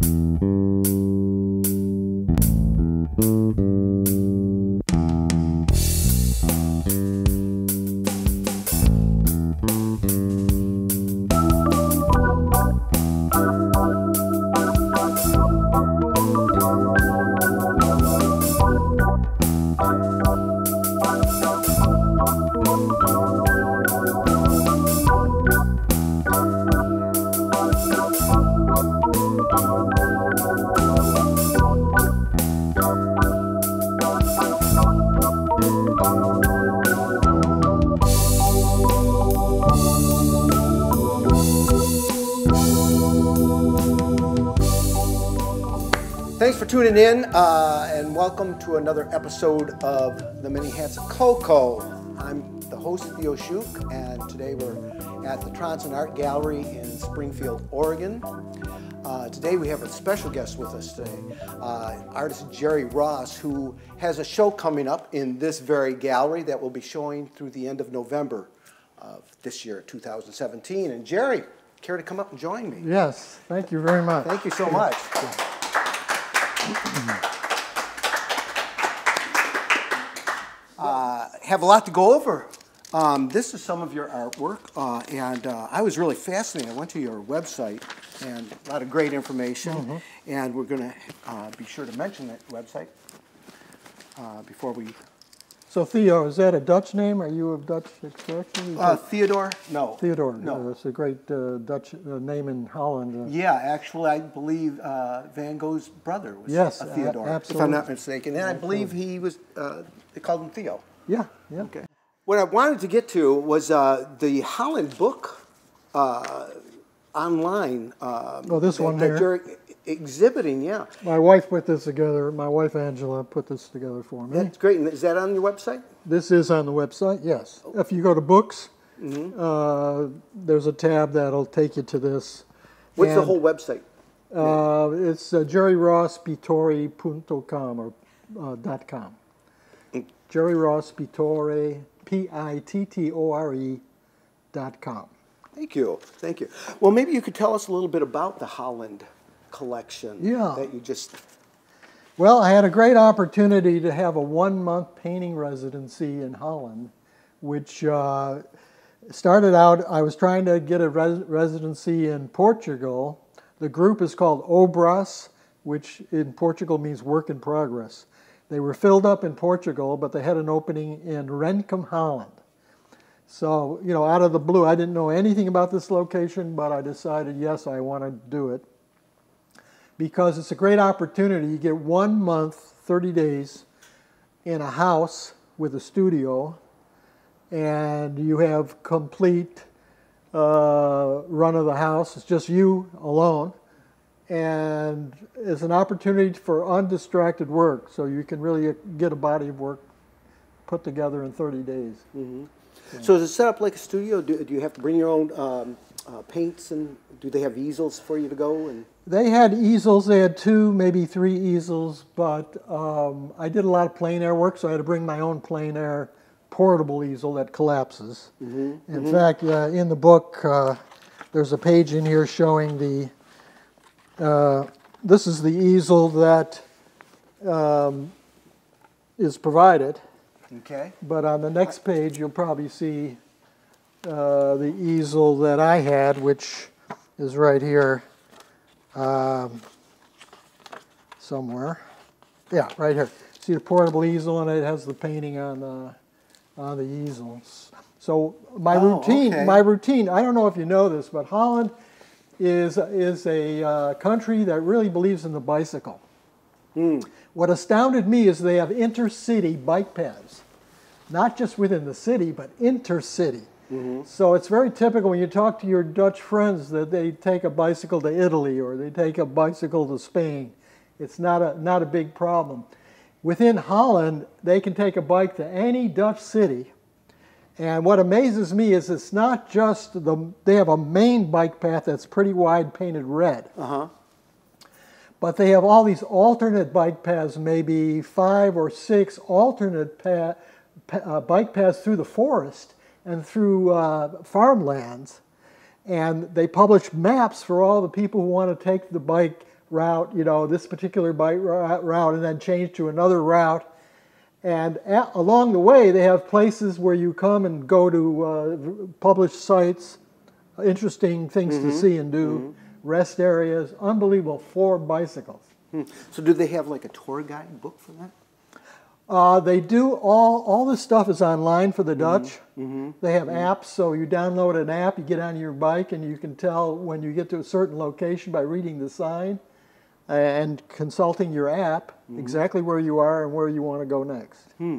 Thanks for in uh, and welcome to another episode of The Many Hats of Coco. I'm the host, Theo Shuk, and today we're at the Tronson Art Gallery in Springfield, Oregon. Uh, today we have a special guest with us today, uh, artist Jerry Ross, who has a show coming up in this very gallery that will be showing through the end of November of this year, 2017. And Jerry, care to come up and join me? Yes, thank you very much. Thank you so much. Uh, have a lot to go over. Um, this is some of your artwork, uh, and uh, I was really fascinated. I went to your website, and a lot of great information. And we're going to uh, be sure to mention that website uh, before we. So Theo, is that a Dutch name? Are you of Dutch extraction? Uh, Theodore? No. Theodore. No. That's a great uh, Dutch uh, name in Holland. Uh, Yeah, actually, I believe uh, Van Gogh's brother was Yes, Theodore, if I'm not mistaken. And I believe he was, uh, they called him Theo. yeah, yeah. Okay. What I wanted to get to was uh, the Holland book uh, online. Um, Oh, this one that here? Exhibiting, yeah. My wife put this together. My wife Angela put this together for me. That's great. And is that on your website? This is on the website. Yes. If you go to books, Mm-hmm. uh, there's a tab that'll take you to this. What's the whole website? Uh, it's uh, jerryrosspittore.com or uh, dot .com. Mm. Jerry Ross Pittore, P-I-T-T-O-R-E dot com. Thank you. Thank you. Well, maybe you could tell us a little bit about the Holland collection Yeah. that you just. Well, I had a great opportunity to have a one-month painting residency in Holland, which uh, started out, I was trying to get a res- residency in Portugal. The group is called Obras, which in Portugal means work in progress. They were filled up in Portugal, but they had an opening in Renkum, Holland. So, you know, out of the blue, I didn't know anything about this location, but I decided, yes, I want to do it because it's a great opportunity. You get one month, 30 days in a house with a studio, and you have complete uh, run of the house. It's just you alone. And it's an opportunity for undistracted work, so you can really get a body of work put together in 30 days. So is it set up like a studio? Do, do you have to bring your own um, uh, paints and do they have easels for you to go and? They had easels. They had two, maybe three easels, but um, I did a lot of plein air work, so I had to bring my own plein air portable easel that collapses. In fact, uh, in the book, uh, there's a page in here showing the. Uh, this is the easel that um, is provided, Okay. but on the next page, you'll probably see uh, the easel that I had, which is right here um, somewhere. Yeah, right here. See the portable easel, and it has the painting on the on the easels. So my Oh, routine, okay. my routine. I don't know if you know this, but Holland is is a uh, country that really believes in the bicycle. What astounded me is they have intercity bike paths, not just within the city, but intercity. So it's very typical when you talk to your Dutch friends that they take a bicycle to Italy or they take a bicycle to Spain. It's not a not a big problem. Within Holland, they can take a bike to any Dutch city. And what amazes me is it's not just the they have a main bike path that's pretty wide painted red. Uh huh. But they have all these alternate bike paths, maybe five or six alternate pa- pa- uh, bike paths through the forest and through uh, farmlands. And they publish maps for all the people who want to take the bike route, you know, this particular bike route, and then change to another route. And at, along the way, they have places where you come and go to uh, published sites, interesting things mm-hmm. to see and do, mm-hmm. rest areas, unbelievable, for bicycles. Hmm. So, do they have like a tour guide book for that? Uh, they do all all this stuff is online for the mm-hmm. Dutch. Mm-hmm. They have mm-hmm. apps, so you download an app, you get on your bike, and you can tell when you get to a certain location by reading the sign and consulting your app mm-hmm. exactly where you are and where you want to go next. Hmm.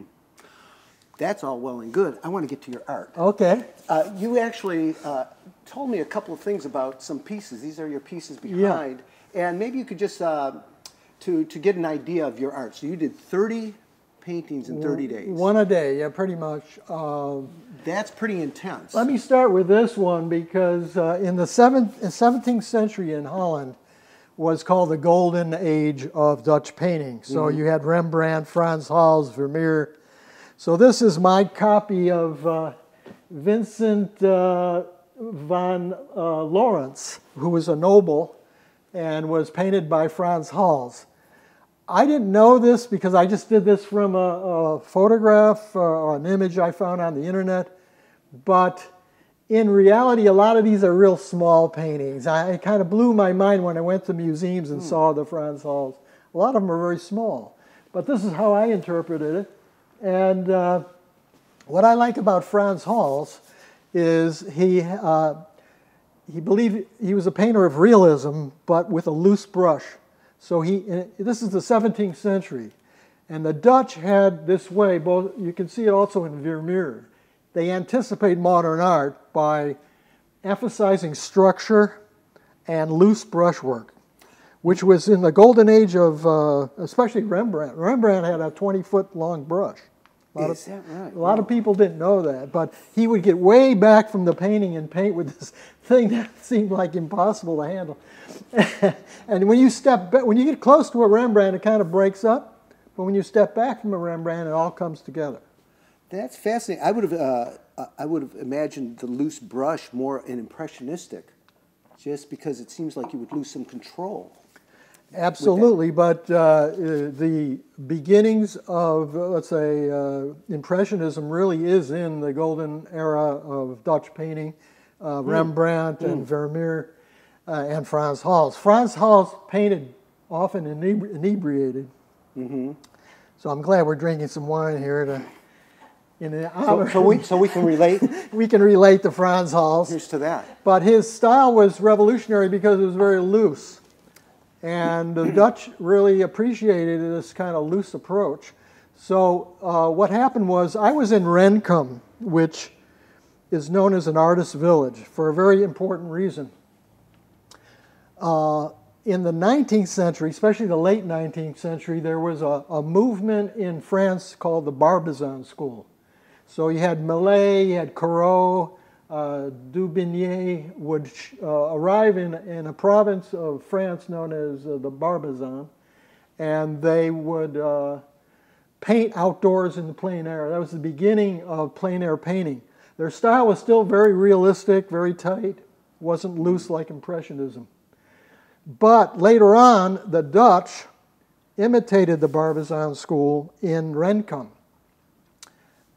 That's all well and good. I want to get to your art. Okay. Uh, you actually uh, told me a couple of things about some pieces. These are your pieces behind, yeah. and maybe you could just uh, to to get an idea of your art. So you did thirty paintings in 30 days. One a day, yeah, pretty much. Uh, That's pretty intense. Let me start with this one because uh, in the 17th century in Holland was called the golden age of Dutch painting. So mm-hmm. you had Rembrandt, Frans Hals, Vermeer. So this is my copy of uh, Vincent uh, van uh, Lorentz, who was a noble and was painted by Frans Hals. I didn't know this because I just did this from a, a photograph or an image I found on the internet. But in reality, a lot of these are real small paintings. I, it kind of blew my mind when I went to museums and hmm. saw the Frans Hals. A lot of them are very small. But this is how I interpreted it. And uh, what I like about Frans Hals is he, uh, he believed he was a painter of realism, but with a loose brush. So he, this is the 17th century. And the Dutch had this way, both, you can see it also in Vermeer. They anticipate modern art by emphasizing structure and loose brushwork, which was in the golden age of, uh, especially Rembrandt. Rembrandt had a 20 foot long brush. A lot, Is of, that right? a lot of people didn't know that, but he would get way back from the painting and paint with this thing that seemed like impossible to handle. and when you step back, when you get close to a Rembrandt, it kind of breaks up. But when you step back from a Rembrandt, it all comes together. That's fascinating. I would have, uh, I would have imagined the loose brush more an impressionistic, just because it seems like you would lose some control. Absolutely, but uh, the beginnings of, let's say, uh, Impressionism really is in the golden era of Dutch painting, uh, mm. Rembrandt mm. and Vermeer uh, and Frans Hals. Frans Hals painted often inebri- inebriated. Mm-hmm. So I'm glad we're drinking some wine here to. In. So, so, we, so we can relate? we can relate to Frans Hals. Here's to that. But his style was revolutionary because it was very loose. And the Dutch really appreciated this kind of loose approach. So uh, what happened was I was in Renkum, which is known as an artist village for a very important reason. Uh, in the 19th century, especially the late 19th century, there was a, a movement in France called the Barbizon School. So you had Millet, you had Corot, uh, Daubigny would uh, arrive in, in a province of France known as uh, the Barbizon, and they would uh, paint outdoors in the plein air. That was the beginning of plein air painting. Their style was still very realistic, very tight, wasn't loose like Impressionism. But later on, the Dutch imitated the Barbizon school in Renkum.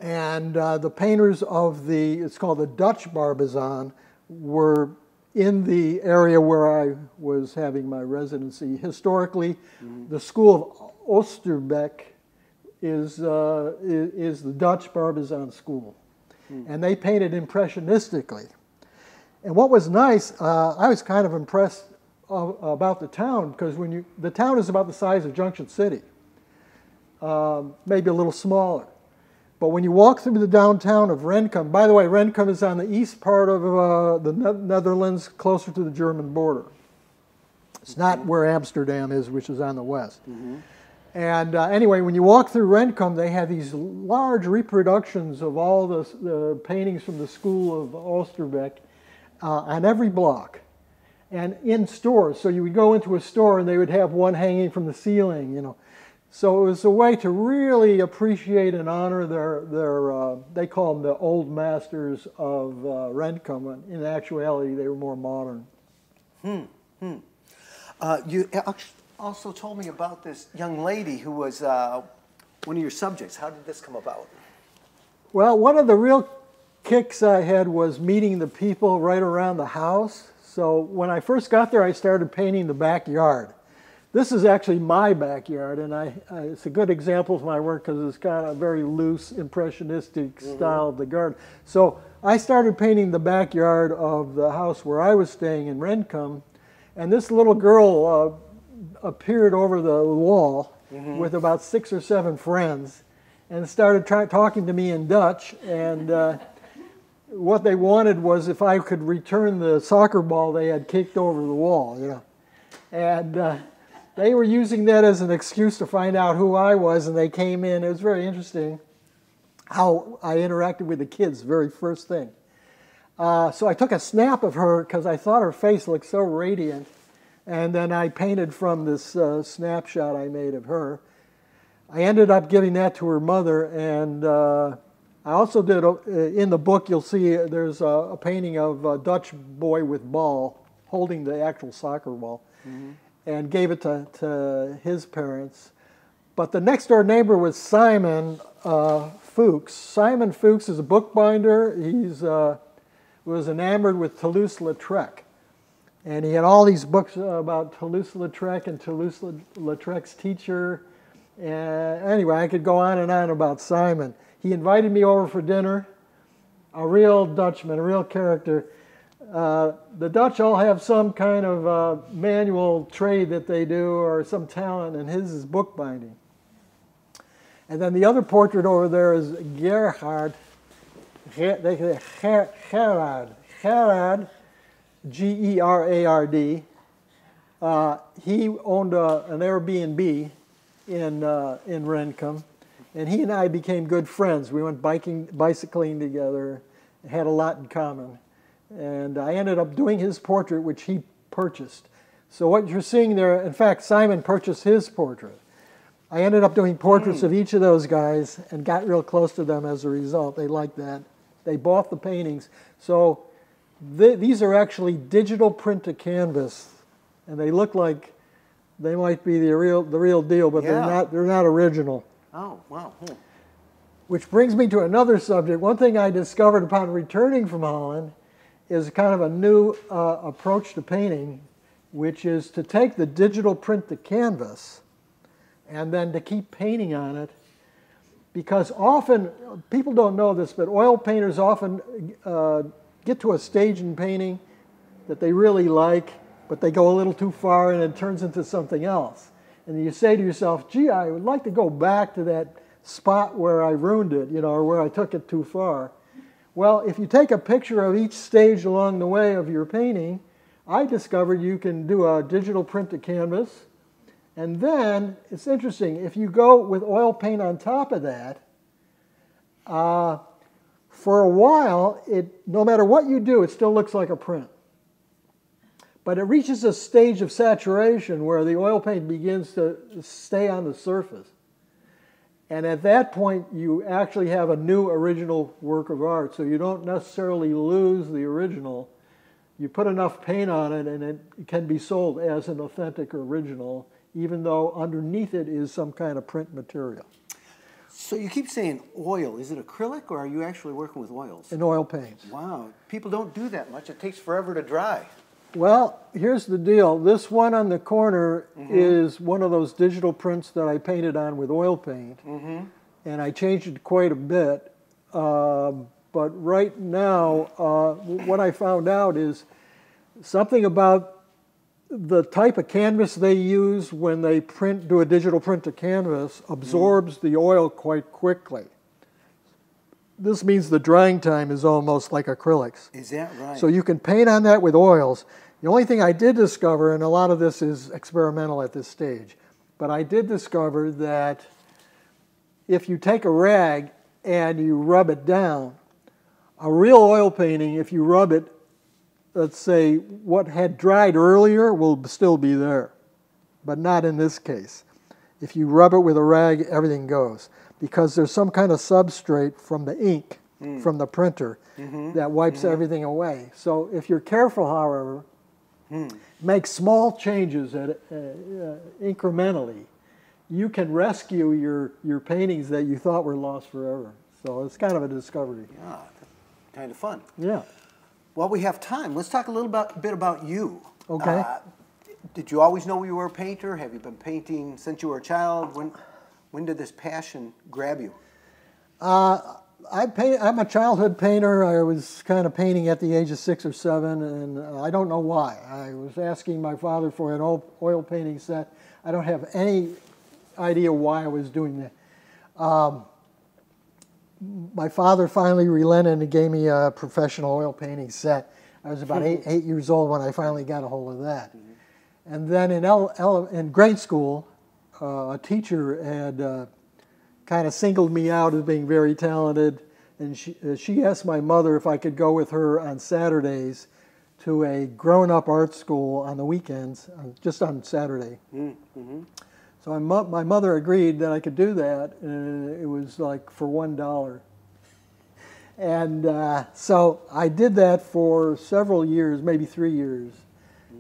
And uh, the painters of the, it's called the Dutch Barbizon, were in the area where I was having my residency. Historically, mm-hmm. the school of Oosterbeek is, uh, is, the Dutch Barbizon school. Mm. And they painted impressionistically. And what was nice, uh, I was kind of impressed about the town because when you the town is about the size of Junction City, um, maybe a little smaller. But when you walk through the downtown of Renkum, by the way, Renkum is on the east part of uh, the ne Netherlands, closer to the German border. It's not where Amsterdam is, which is on the west. Mm -hmm. And uh, anyway, when you walk through Renkum, they have these large reproductions of all the, the paintings from the school of Oosterbeek uh, on every block and in stores. So you would go into a store and they would have one hanging from the ceiling, you know. So it was a way to really appreciate and honor their, their uh, they call them the old masters of uh, Renkum. In actuality, they were more modern. Hmm, hmm. Uh, you also told me about this young lady who was uh, one of your subjects. How did this come about? Well, one of the real kicks I had was meeting the people right around the house. So when I first got there, I started painting the backyard. This is actually my backyard, and I, I it's a good example of my work because it's got a very loose, impressionistic style of the garden. So I started painting the backyard of the house where I was staying in Renkum, and this little girl uh, appeared over the wall with about six or seven friends and started try, talking to me in Dutch. And uh, what they wanted was if I could return the soccer ball they had kicked over the wall, you know. And uh, they were using that as an excuse to find out who I was, and they came in. It was very interesting how I interacted with the kids, very first thing. Uh, so I took a snap of her because I thought her face looked so radiant, and then I painted from this uh, snapshot I made of her. I ended up giving that to her mother, and uh, I also did uh, in the book. You'll see there's a, a painting of a Dutch boy with ball holding the actual soccer ball, and gave it to, to his parents. But the next door neighbor was Simon uh, Fuchs. Simon Fuchs is a bookbinder. He's uh, was enamored with Toulouse-Lautrec. And he had all these books uh, about Toulouse-Lautrec and Toulouse-Lautrec's teacher. And anyway, I could go on and on about Simon. He invited me over for dinner, a real Dutchman, a real character. Uh, the Dutch all have some kind of uh, manual trade that they do or some talent, and his is bookbinding. And then the other portrait over there is Gerhard, Ger- they say Ger- Gerard, Gerard, G E R A R D. Uh, he owned a, an Airbnb in uh, in Renkum, and he and I became good friends. We went biking, bicycling together, had a lot in common, and I ended up doing his portrait, which he purchased. So what you're seeing there, in fact, Simon purchased his portrait. I ended up doing portraits of each of those guys and got real close to them as a result. They liked that. They bought the paintings. So th- these are actually digital print to canvas, and they look like they might be the real the real deal, but they're not. They're not original. Oh, wow. Hmm. Which brings me to another subject. One thing I discovered upon returning from Holland is kind of a new uh, approach to painting, which is to take the digital print to canvas and then to keep painting on it. Because often, people don't know this, but oil painters often uh, get to a stage in painting that they really like, but they go a little too far and it turns into something else. And you say to yourself, gee, I would like to go back to that spot where I ruined it, you know, or where I took it too far. Well, if you take a picture of each stage along the way of your painting, I discovered you can do a digital print to canvas. And then it's interesting, if you go with oil paint on top of that, uh, for a while, it, no matter what you do, it still looks like a print. But it reaches a stage of saturation where the oil paint begins to stay on the surface. And at that point, you actually have a new original work of art. So you don't necessarily lose the original. You put enough paint on it, and it can be sold as an authentic original, even though underneath it is some kind of print material, So you keep saying oil. Is it acrylic or are you actually working with oils? an oil paint. Wow. People don't do that much. It takes forever to dry. Well, here's the deal. This one on the corner is one of those digital prints that I painted on with oil paint, and I changed it quite a bit. Um, but right now, uh, what I found out is something about the type of canvas they use when they print, do a digital print to canvas, absorbs the oil quite quickly. This means the drying time is almost like acrylics. Is that right? So you can paint on that with oils. The only thing I did discover, and a lot of this is experimental at this stage, but I did discover that if you take a rag and you rub it down, a real oil painting, if you rub it, let's say what had dried earlier will still be there, but not in this case. If you rub it with a rag, everything goes because there's some kind of substrate from the ink from the printer that wipes everything away. So if you're careful, however, make small changes at, uh, uh, incrementally, you can rescue your, your paintings that you thought were lost forever. So it's kind of a discovery. Yeah, kind of fun. Yeah. Well, we have time. Let's talk a little about, bit about you. Okay. Uh, did you always know you were a painter? Have you been painting since you were a child? When, when did this passion grab you? Uh, I paint, I'm a childhood painter. I was kind of painting at the age of six or seven, and I don't know why. I was asking my father for an oil, oil painting set. I don't have any idea why I was doing that. Um, my father finally relented and gave me a professional oil painting set. I was about eight, eight years old when I finally got a hold of that. And then in, ele- ele- in grade school, a teacher had uh, kind of singled me out as being very talented, and she, uh, she asked my mother if I could go with her on Saturdays to a grown-up art school on the weekends, uh, just on Saturday. So my, mo- my mother agreed that I could do that, and it was like for one dollar. And uh, so I did that for several years, maybe three years,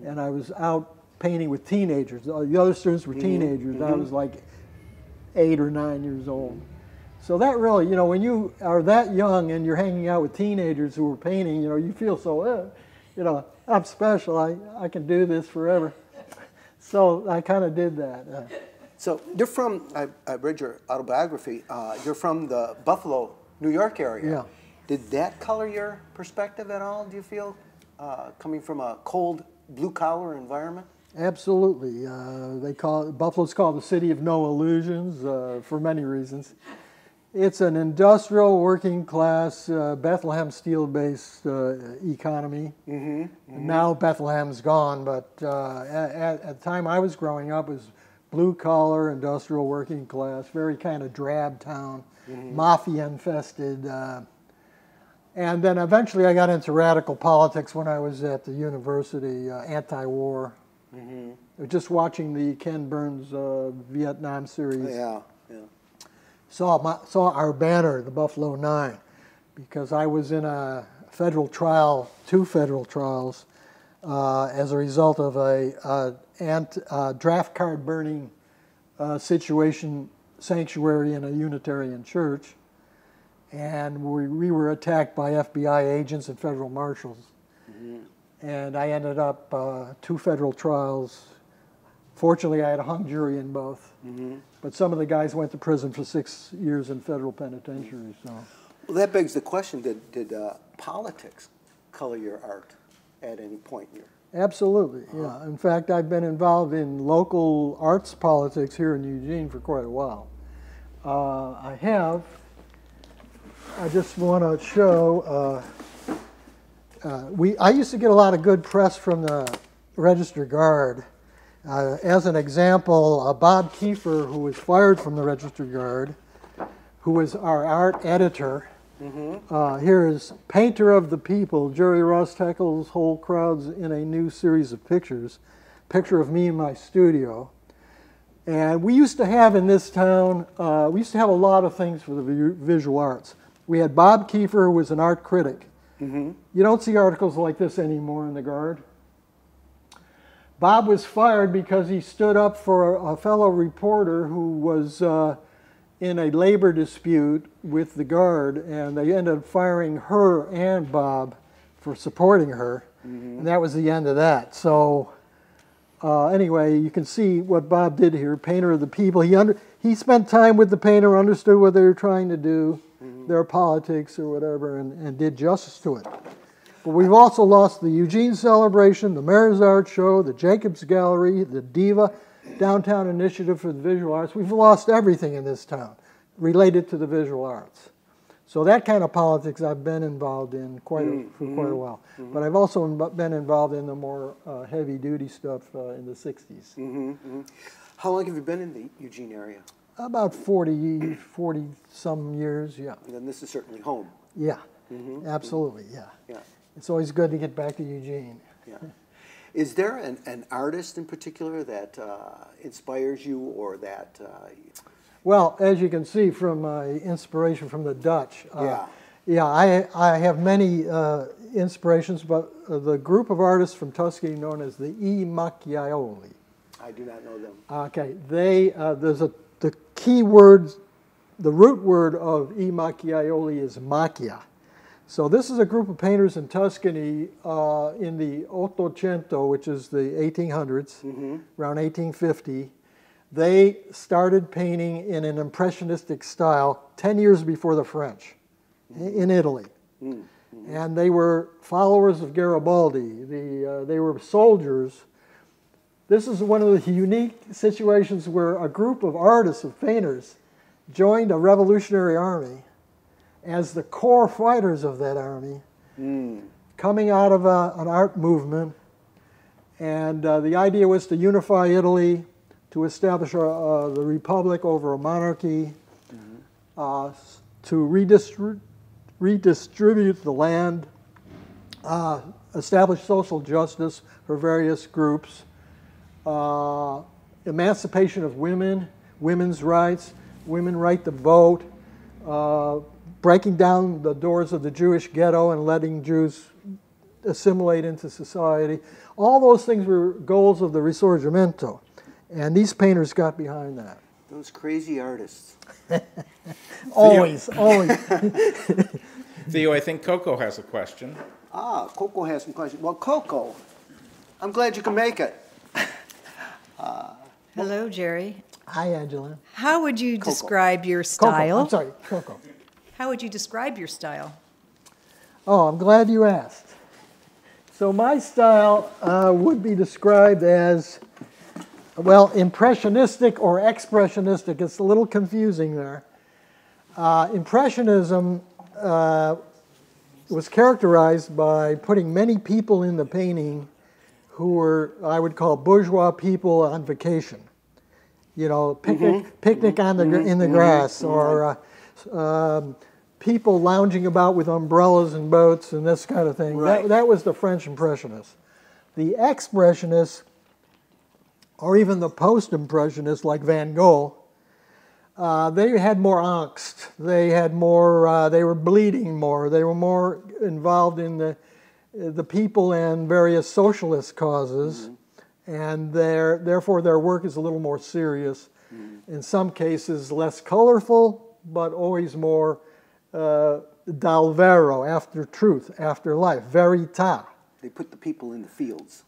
and I was out painting with teenagers. Uh, The other students were teenagers. I was like eight or nine years old. So that really, you know, when you are that young and you're hanging out with teenagers who are painting, you know, you feel so, uh, you know, I'm special. I, I can do this forever. So I kind of did that. Uh, So you're from, I, I read your autobiography, uh, you're from the Buffalo, New York area. Yeah. Did that color your perspective at all, do you feel, uh, coming from a cold, blue collar environment? Absolutely. Uh, they call it, Buffalo's called the city of no illusions uh, for many reasons. It's an industrial, working class, uh, Bethlehem steel based uh, economy. Mm-hmm, Now Bethlehem's gone, but uh, at, at the time I was growing up, it was blue collar, industrial, working class, very kind of drab town, mafia infested. Uh, and then eventually I got into radical politics when I was at the university, uh, anti war. Just watching the Ken Burns uh, Vietnam series. Yeah, yeah. Saw, my, saw our banner, the Buffalo Nine, because I was in a federal trial, two federal trials, uh, as a result of a, uh ant, uh, draft card burning uh, situation sanctuary in a Unitarian church. And we, we were attacked by FBI agents and federal marshals. And I ended up uh, two federal trials. Fortunately, I had a hung jury in both. But some of the guys went to prison for six years in federal penitentiary. So Well, that begs the question, did, did uh, politics color your art at any point in your absolutely, yeah. In fact, I've been involved in local arts politics here in Eugene for quite a while. Uh, I have. I just want to show. Uh, we I used to get a lot of good press from the Register Guard. Uh, as an example, uh, Bob Keefer, who was fired from the Register Guard, who was our art editor. Uh, here is Painter of the People. Jerry Ross tackles whole crowds in a new series of pictures. Picture of me in my studio. And we used to have in this town, uh, we used to have a lot of things for the visual arts. We had Bob Keefer, who was an art critic. You don't see articles like this anymore in the Guard. Bob was fired because he stood up for a fellow reporter who was uh, in a labor dispute with the Guard, and they ended up firing her and Bob for supporting her. And that was the end of that. So, uh, anyway, you can see what Bob did here, painter of the people. He under, he spent time with the painter, understood what they were trying to do, their politics or whatever, and, and did justice to it. But we've also lost the Eugene Celebration, the Mayor's Art Show, the Jacobs Gallery, the Diva Downtown Initiative for the Visual Arts. We've lost everything in this town related to the visual arts. So that kind of politics I've been involved in quite a, for quite a while. But I've also been involved in the more uh, heavy-duty stuff uh, in the 60s. How long have you been in the Eugene area? About 40, 40 some years, yeah. And then this is certainly home. Yeah, absolutely, yeah. Yeah, It's always good to get back to Eugene. yeah. Is there an, an artist in particular that uh, inspires you or that, uh, Well, as you can see from my inspiration from the Dutch, uh, Yeah. Yeah, I, I have many uh, inspirations, but uh, the group of artists from Tuscany known as the I Macchiaioli. I do not know them. Okay, they uh, there's a key word, the root word of I Macchiaioli is macchia. So this is a group of painters in Tuscany uh, in the Ottocento, which is the 1800s, around 1850. They started painting in an impressionistic style 10 years before the French in Italy. And they were followers of Garibaldi. The, uh, they were soldiers. This is one of the unique situations where a group of artists, of painters, joined a revolutionary army as the core fighters of that army, coming out of a, an art movement. And uh, the idea was to unify Italy, to establish a, uh, the republic over a monarchy, uh, to redistri- redistribute the land, uh, establish social justice for various groups, uh, emancipation of women, women's rights, women right to vote, uh, breaking down the doors of the Jewish ghetto and letting Jews assimilate into society. All those things were goals of the Risorgimento. And these painters got behind that. Those crazy artists. Always, always. Theo, I think Coco has a question. Ah, Coco has some questions. Well, Coco, I'm glad you can make it. Hello, Jerry. Hi, Angela. How would you Coco. describe your style? Coco? I'm sorry, Coco. How would you describe your style? Oh, I'm glad you asked. So my style uh, would be described as, well, impressionistic or expressionistic. It's a little confusing there. Uh, Impressionism uh, was characterized by putting many people in the painting who were, I would call, bourgeois people on vacation. You know, picnic, picnic on the, gr- in the grass, or uh, um, people lounging about with umbrellas and boats and this kind of thing. Right. That, that was the French Impressionists. The Expressionists, or even the Post-Impressionists like Van Gogh, uh, they had more angst. They had more. Uh, they were bleeding more. They were more involved in the the people and various socialist causes, and their therefore their work is a little more serious. In some cases, less colorful, but always more uh, dal vero, after truth, after life, verita. They put the people in the fields.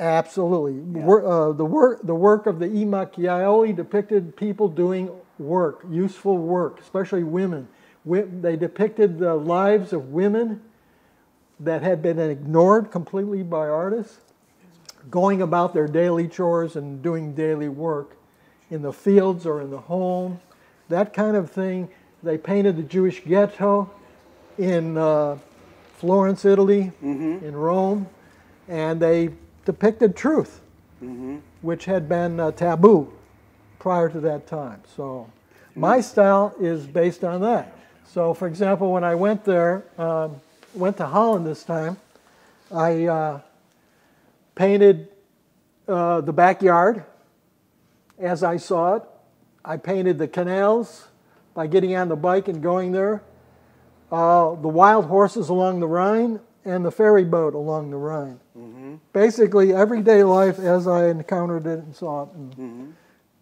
Absolutely. Wor- uh, the work the work of the I Macchiaioli depicted people doing work, useful work, especially women. Wi- They depicted the lives of women that had been ignored completely by artists, going about their daily chores and doing daily work in the fields or in the home, that kind of thing. They painted the Jewish ghetto in uh, Florence, Italy, in Rome, and they depicted truth, which had been uh, taboo prior to that time. So my style is based on that. So, for example, when I went there, um, went to Holland this time, I uh, painted uh, the backyard as I saw it. I painted the canals by getting on the bike and going there, uh, the wild horses along the Rhine, and the ferry boat along the Rhine. Basically, everyday life as I encountered it and saw it. And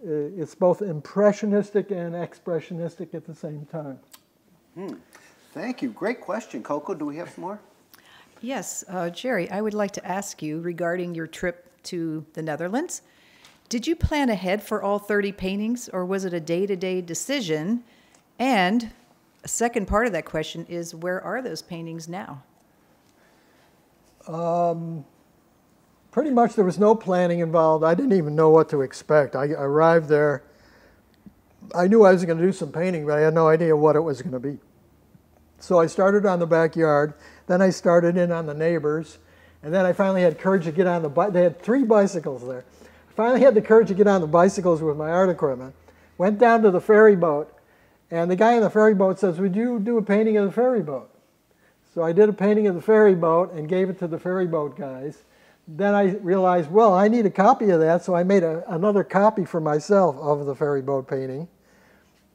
uh, It's both impressionistic and expressionistic at the same time. Thank you. Great question, Coco. Do we have some more? Yes, uh, Jerry, I would like to ask you regarding your trip to the Netherlands. Did you plan ahead for all 30 paintings, or was it a day to day decision? And a second part of that question is where are those paintings now? Pretty much there was no planning involved. I didn't even know what to expect. I I arrived there. I knew I was going to do some painting, but I had no idea what it was going to be. So I started on the backyard, then I started in on the neighbors, and then I finally had courage to get on the bike. They had three bicycles there. I finally had the courage to get on the bicycles with my art equipment. Went down to the ferry boat, and the guy in the ferry boat says, Would you do a painting of the ferry boat? So I did a painting of the ferry boat and gave it to the ferry boat guys. Then I realized, well, I need a copy of that, so I made a, another copy for myself of the ferry boat painting.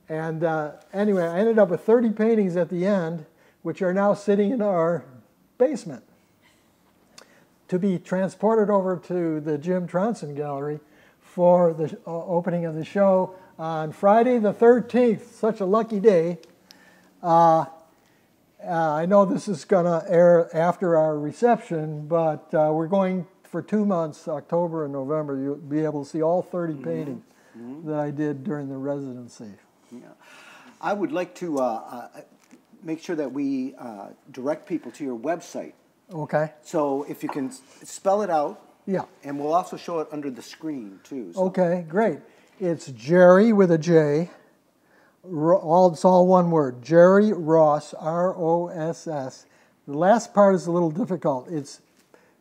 And uh, anyway, I ended up with 30 paintings at the end, which are now sitting in our basement to be transported over to the Jim Tronson Gallery for the uh, opening of the show on Friday the 13th. Such a lucky day. Uh, uh, I know this is going to air after our reception, but uh, we're going for two months, October and November. You'll be able to see all 30 mm-hmm. paintings mm-hmm. that I did during the residency. Yeah. I would like to uh, uh, make sure that we uh, direct people to your website. Okay. So if you can spell it out. Yeah. And we'll also show it under the screen too. So. Okay, great. It's Jerry with a J. All it's all one word. Jerry Ross, R O S S. The last part is a little difficult. It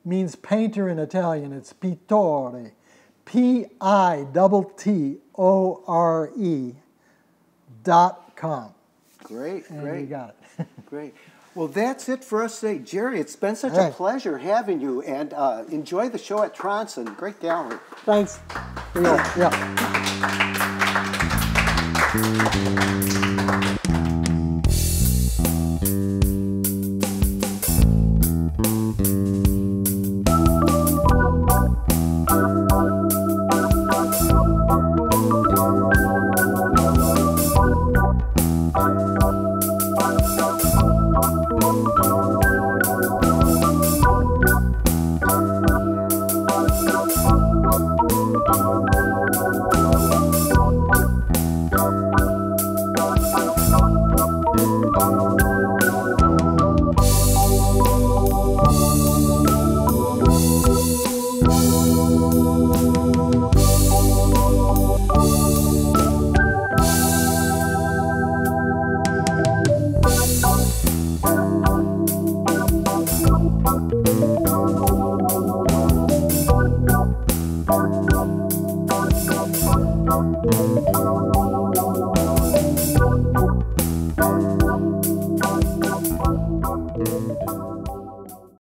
means painter in Italian. It's pittore. P I T T O R E dot com. Great, and great. You got it. great. Well, that's it for us today. Jerry, it's been such a pleasure having you, and uh, enjoy the show at Tronson. Great gallery. Thanks. Yeah. yeah.